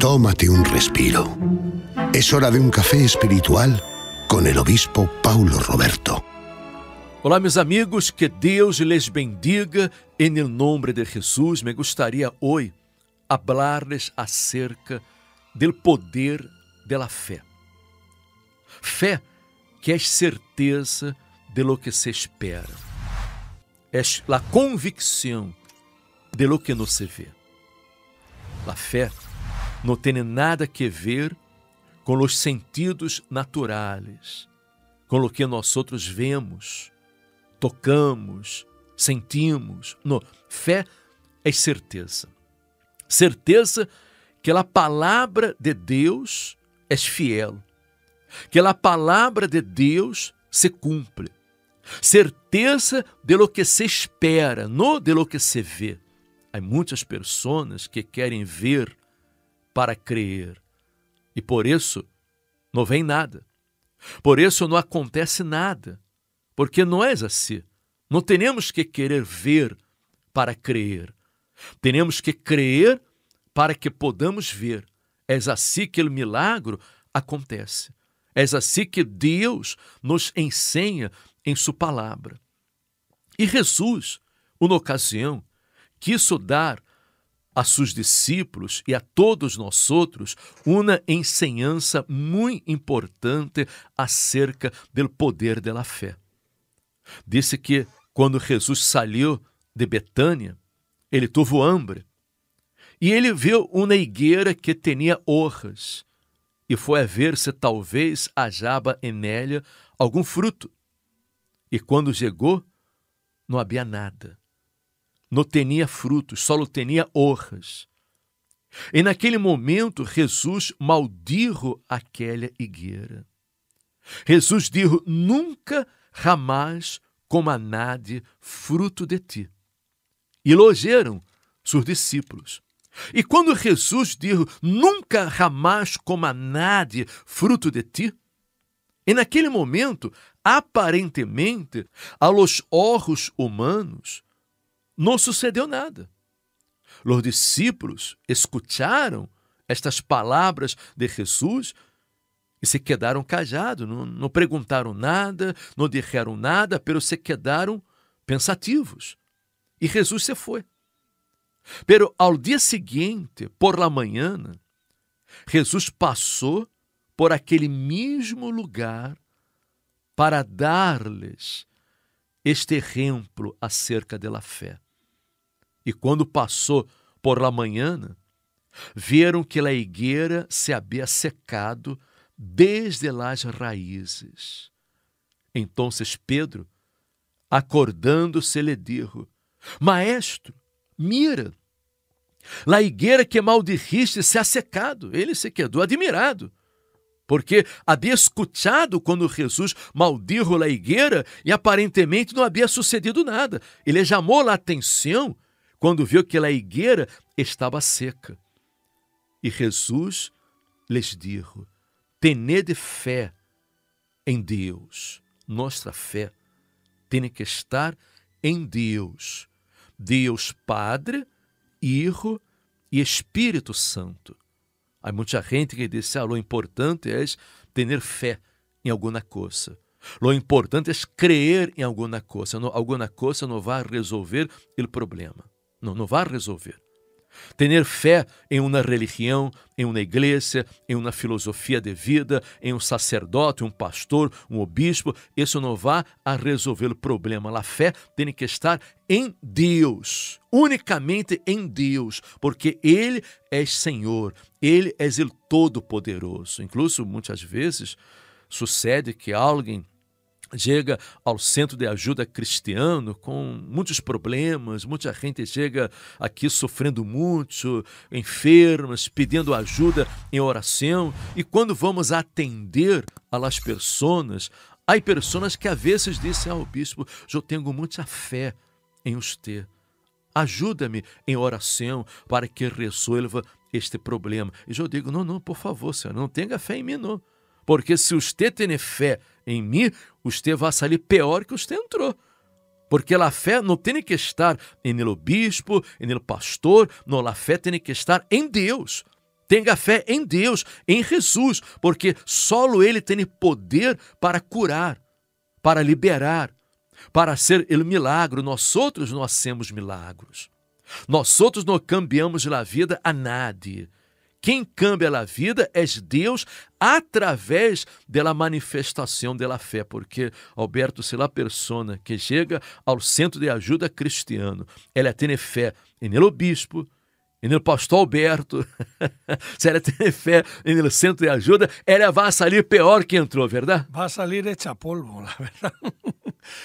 Tómate un respiro. Es hora de un café espiritual con el obispo Paulo Roberto. Olá, meus amigos, que Deus les bendiga em nome de Jesus. Me gostaria hoje hablar-lhes acerca do poder da fé. Fé que é certeza de lo que se espera. É a convicção de lo que não se vê. A fé não tem nada que ver com os sentidos naturais, com o que nós outros vemos, tocamos, sentimos. No, fé é certeza. Certeza que a palavra de Deus é fiel, que a palavra de Deus se cumpre. Certeza de lo que se espera, não de lo que se vê. Há muitas pessoas que querem ver para crer e por isso não vem nada. Por isso não acontece nada, porque não é assim. Não temos que querer ver para crer. Temos que crer para que podamos ver. É assim que o milagre acontece. É assim que Deus nos ensina em sua palavra. E Jesus, uma ocasião, quis dar a seus discípulos e a todos nós outros uma enseñança muito importante acerca do poder da fé. Disse que quando Jesus saiu de Betânia, ele teve hambre e ele viu uma higueira que tinha hojas e foi a ver se talvez hajaba em ela algum fruto. E quando chegou, não havia nada não tinha frutos, só tinha hojas. E naquele momento, Jesus maldijo aquela higueira. Jesus disse: Nunca, jamais coma nadie fruto de ti. E logeram seus discípulos. E quando Jesus disse: Nunca, jamais coma nadie fruto de ti, e naquele momento, aparentemente, a los ojos humanos, não sucedeu nada. Os discípulos escutaram estas palavras de Jesus e se quedaram callados, não, não perguntaram nada, não disseram nada, pero se quedaram pensativos. E Jesus se foi. Pero ao dia seguinte, por la manhã, Jesus passou por aquele mesmo lugar para dar-lhes este exemplo acerca da fé. E quando passou por la manhã, viram que a higueira se havia secado desde las raízes. Então Pedro, acordando-se, lhe disse: Maestro, mira, a higueira que maldijiste se ha secado. Ele se quedou admirado, porque havia escutado quando Jesus maldijo a higueira e aparentemente não havia sucedido nada. Ele chamou a atenção quando viu que a higueira estava seca. E Jesus lhes disse: Tenede fé em Deus. Nossa fé tem que estar em Deus. Deus Padre, Hijo e Espírito Santo. Há muita gente que diz: ah, o importante é ter fé em alguma coisa. O importante é crer em alguma coisa. Alguma coisa não vai resolver o problema. Não, não vai resolver. Ter fé em uma religião, em uma igreja, em uma filosofia de vida, em um sacerdote, um pastor, um obispo, isso não vai a resolver o problema. A fé tem que estar em Deus, unicamente em Deus, porque Ele é Senhor, Ele é o Todo-Poderoso. Incluso muitas vezes sucede que alguém chega ao centro de ajuda cristiano com muitos problemas, muita gente chega aqui sofrendo muito, enfermas, pedindo ajuda em oração, e quando vamos atender às pessoas, há pessoas que às vezes dizem ao bispo, eu tenho muita fé em você, ajuda-me em oração para que resolva este problema. E eu digo, não, não, por favor, senhor, não tenha fé em mim, não. Porque se você tem fé em mim, você vai sair pior que você entrou. Porque a fé não tem que estar em el bispo, em el pastor, não, a fé tem que estar em Deus. Tenha fé em Deus, em Jesus, porque só Ele tem poder para curar, para liberar, para ser o milagre. Nós outros não hacemos milagros. Nós outros não cambiamos a vida a nadie. Quem cambia a vida é Deus através da manifestação da fé, porque Alberto, se a pessoa que chega ao centro de ajuda cristiano, ela tem fé no bispo, no pastor Alberto, se ela tem fé no centro de ajuda, ela vai sair pior que entrou, verdade? Vai sair hecha polvo, la verdad.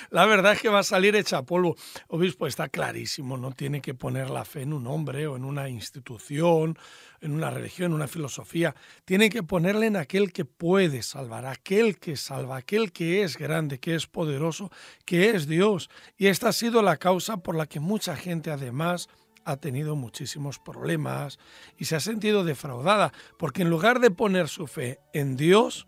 La verdad es que va a salir hecha polvo. Obispo, está clarísimo, no tiene que poner la fe en un hombre o en una institución, en una religión, en una filosofía. Tiene que ponerla en aquel que puede salvar, aquel que salva, aquel que es grande, que es poderoso, que es Dios. Y esta ha sido la causa por la que mucha gente además ha tenido muchísimos problemas y se ha sentido defraudada, porque en lugar de poner su fe en Dios,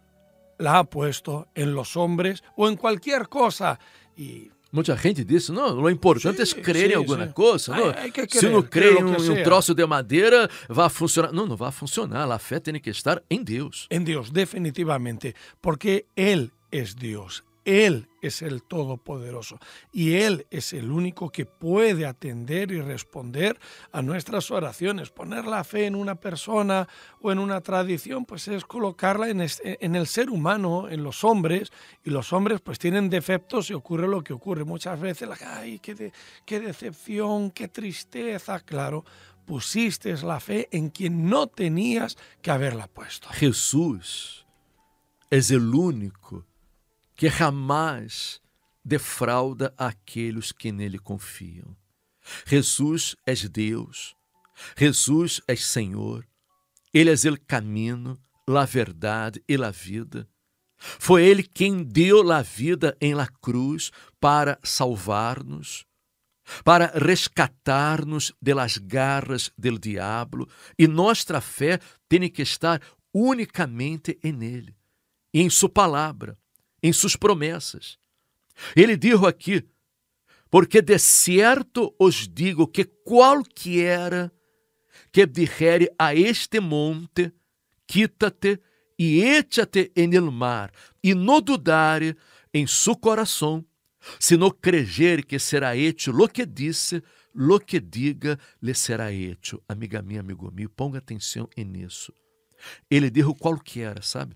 la ha puesto en los hombres o en cualquier cosa. Y Muita gente disse, não, o importante sim, é crer em alguma sim. coisa. Não, ai, se não crer em um, em troço de madeira, vai funcionar. Não, não vai funcionar. A fé tem que estar em Deus. en Dios, definitivamente, porque Él es Dios, Él es el Todopoderoso y Él es el único que puede atender y responder a nuestras oraciones. Poner la fe en una persona o en una tradición, pues es colocarla en, el ser humano, en los hombres, y los hombres pues tienen defectos y ocurre lo que ocurre. Muchas veces, ay, qué, qué decepción, qué tristeza, claro. Pusiste la fe en quien no tenías que haberla puesto. Jesus é o único que jamais defrauda aqueles que nele confiam. Jesus é Deus, Jesus é Senhor, Ele é o caminho, a verdade e a vida. Foi Ele quem deu a vida em la cruz para salvar-nos, para rescatar-nos de las garras del diabo, e nossa fé tem que estar unicamente em Ele, em Sua palavra, em Suas promessas. Ele disse aqui: porque de certo os digo que qualquer que dijere a este monte, quítate e échate en el mar, e no dudare em su coração, se no creger que será hecho lo que disse, lo que diga lhe será hecho. Amiga minha, amigo meu, ponga atenção nisso. Ele dijo qualquer, sabe?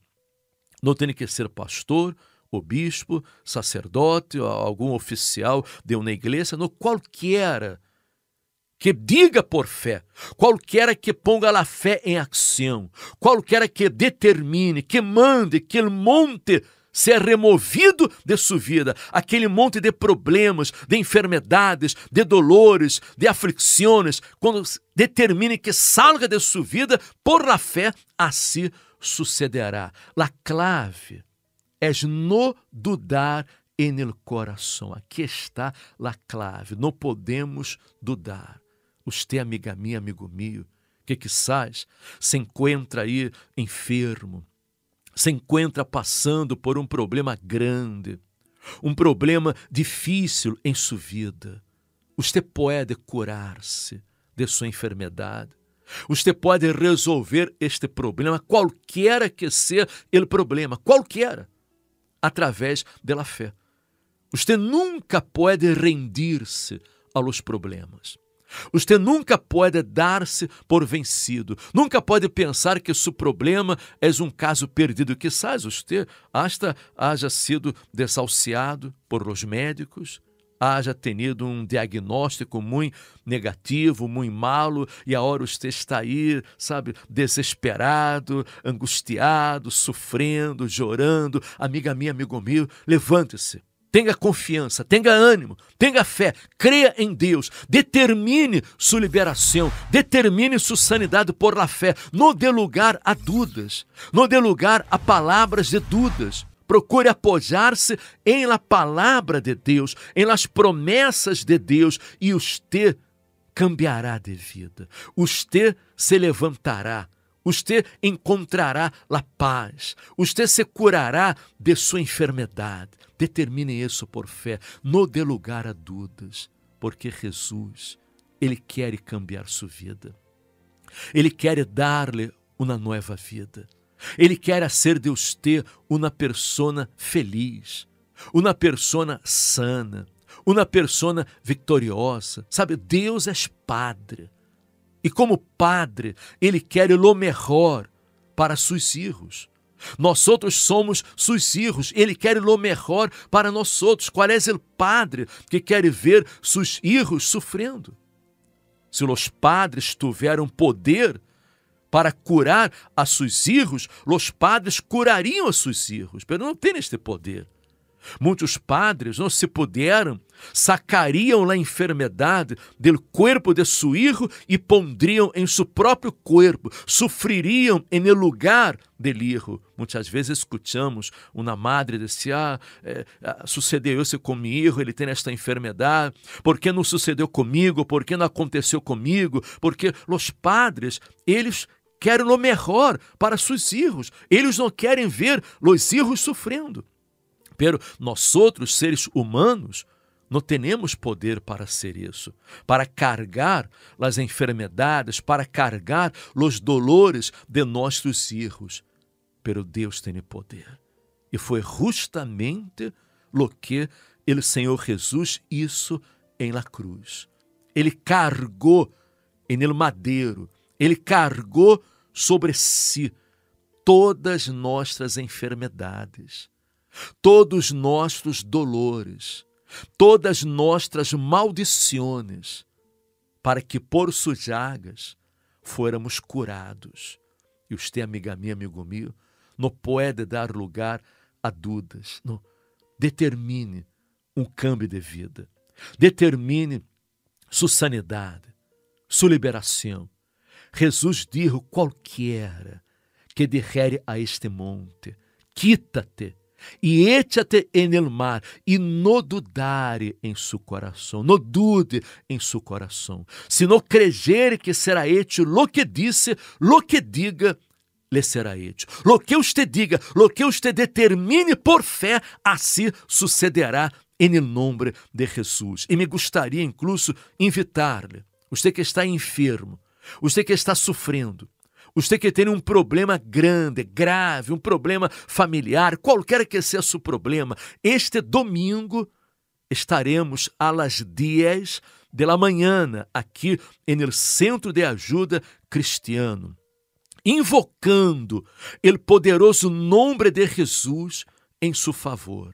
Não tem que ser pastor, o bispo, sacerdote, algum oficial de uma igreja, não. Qualquer que diga por fé, qualquer que ponga a fé em ação, qualquer que determine, que mande que o monte seja removido de sua vida, aquele monte de problemas, de enfermedades, de dolores, de aflições, quando determine que salga de sua vida por la fé, assim sucederá. La clave é no dudar en el coração. Aqui está a clave. Não podemos dudar. Você, amiga minha, amigo meu, que quizás se encontra aí enfermo, se encontra passando por um problema grande, um problema difícil em sua vida. Você pode curar-se de sua enfermidade. Você pode resolver este problema, qualquer que seja o problema, qualquer, através da fé. Você nunca pode rendir-se aos problemas. Você nunca pode dar-se por vencido. Nunca pode pensar que seu problema é um caso perdido. Quizás você hasta haja sido desahuciado por los médicos, haja tenido um diagnóstico muito negativo, muito malo, e agora você está aí, sabe, desesperado, angustiado, sofrendo, chorando. Amiga minha, amigo meu, levante-se. Tenha confiança, tenha ânimo, tenha fé, creia em Deus, determine sua liberação, determine sua sanidade por la fé. Não dê lugar a dúvidas, não dê lugar a palavras de dúvidas. Procure apoiar-se em la palavra de Deus, em las promessas de Deus, e você cambiará de vida. Você se levantará. Você encontrará a paz. Você se curará de sua enfermidade. Determine isso por fé. Não dê lugar a dúvidas, porque Jesus, Ele quer cambiar sua vida. Ele quer dar-lhe uma nova vida. Ele quer ser de você uma persona feliz, uma persona sana, uma persona vitoriosa. Sabe, Deus é Padre. E como Padre, Ele quer o melhor para seus filhos. Nós outros somos seus filhos, Ele quer o melhor para nós outros. Qual é o Padre que quer ver seus filhos sofrendo? Se os padres tiveram poder para curar a seus filhos, os padres curariam a seus filhos, mas não têm este poder. Muitos padres, não se puderam, sacariam a enfermidade do corpo de seu filho e pondriam em seu próprio corpo, sofreriam em lugar del hijo. Muitas vezes escutamos uma madre dizer: ah, é, sucedeu isso com meu filho, ele tem esta enfermidade, por que não sucedeu comigo, por que não aconteceu comigo? Porque os padres, eles querem o melhor para seus filhos, eles não querem ver os filhos sofrendo. Pero nós outros seres humanos não temos poder para ser isso, para carregar as enfermidades, para carregar os dolores de nossos filhos. Pero Deus tem poder. E foi justamente lo que o Senhor Jesus isso em la cruz. Ele carregou em el madeiro, ele carregou sobre si todas nossas enfermidades todos nossos dolores, todas nossas maldições, para que por suas llagas fôramos curados. E você, amiga minha, amigo meu, não pode dar lugar a dúvidas. Não. Determine um câmbio de vida. Determine sua sanidade, sua liberação. Jesus disse qualquer que derrere a este monte, quítate e échate en el mar, e no dudare em su coração, no dude em su coração. Se no creyere que será hecho lo que disse, lo que diga, lhe será hecho. Lo que usted diga, lo que usted determine por fé, assim sucederá em nome de Jesus. E me gostaria incluso invitar-lhe, você que está enfermo, você que está sofrendo, você que tem um problema grande, grave, um problema familiar, qualquer que seja o problema, este domingo estaremos às 10 da manhã aqui no Centro de Ajuda Cristiano, invocando o poderoso nome de Jesus em seu favor.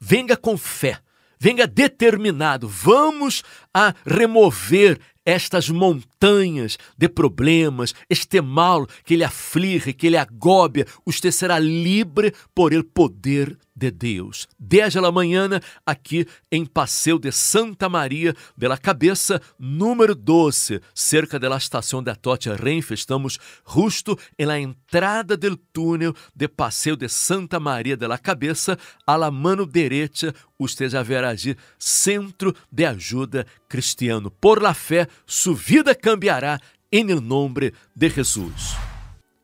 Venga com fé, venga determinado, vamos a remover estas montanhas de problemas, este mal que lhe aflige, que lhe agobia, você será livre por el poder de Deus. 10 da manhã, aqui em Passeio de Santa Maria de la Cabeça, número 12, cerca da estação da Totia Renfe. Estamos justo la entrada do túnel de Passeio de Santa Maria de la Cabeça, a la mano direita, você já verá de Centro de Ajuda Cristiano. Por la fé, sua vida cambiará em nome de Jesus.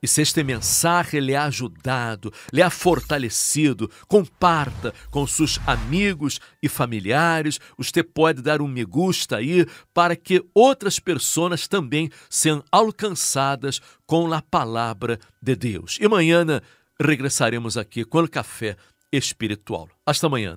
E se este mensagem lhe ha ajudado, lhe ha fortalecido, comparta com seus amigos e familiares. Você pode dar um me gusta aí para que outras pessoas também sejam alcançadas com a palavra de Deus. E amanhã regressaremos aqui com o café espiritual. Hasta amanhã.